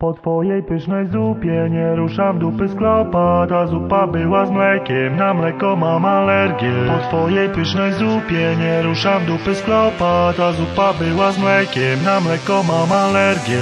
Po twojej pysznej zupie nie ruszam dupy z klopa Ta zupa była z mlekiem, na mleko mam alergię. Po twojej pysznej zupie nie ruszam dupy z klopa Ta zupa była z mlekiem, na mleko mam alergię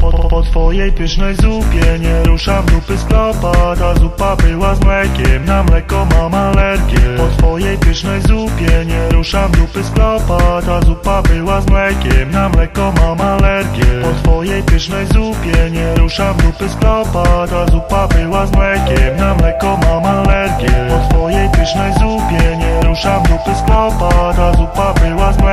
po, po, po twojej pysznej zupie. Nie ruszam dupy z klopa Ta zupa była z mlekiem, na mleko mam alergię. Po twojej pysznej zupie nie ruszam dupy z klopa Ta zupa była z mlekiem, na mleko mam alergię. Po twojej pysznej zupie nie ruszam dupy z klopa Ta zupa była z mlekiem, na mleko mam alergię. Po twojej pysznej zupie nie ruszam dupy z klopa Ta zupa była z mlekiem,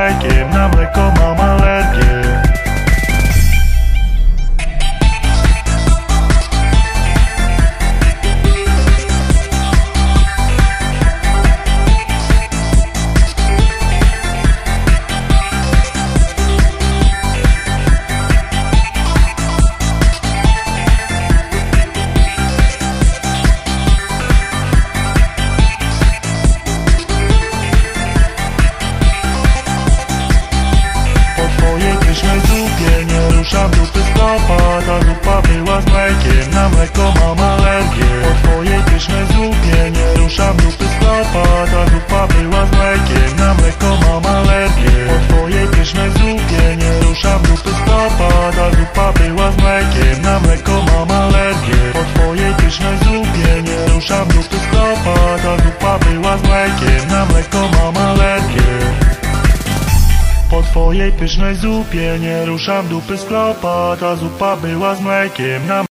ruszam dupy z klopa Ta zupa była z mlekiem, na mleko mam alergię. Po twojej pysznej zupie nie ruszam dupy z klopa Ta zupa była z mlekiem, na mleko mam alergię. Po twojej pysznej zupie nie ruszam dupy z klopa Ta zupa była z mlekiem, na mleko mam alergię. Po twojej pysznej zupie nie ruszam dupy z klopa Ta zupa była z mlekiem, na mleko mam po twojej pysznej zupie. Nie ruszam dupy z klopa Ta zupa była z mlekiem na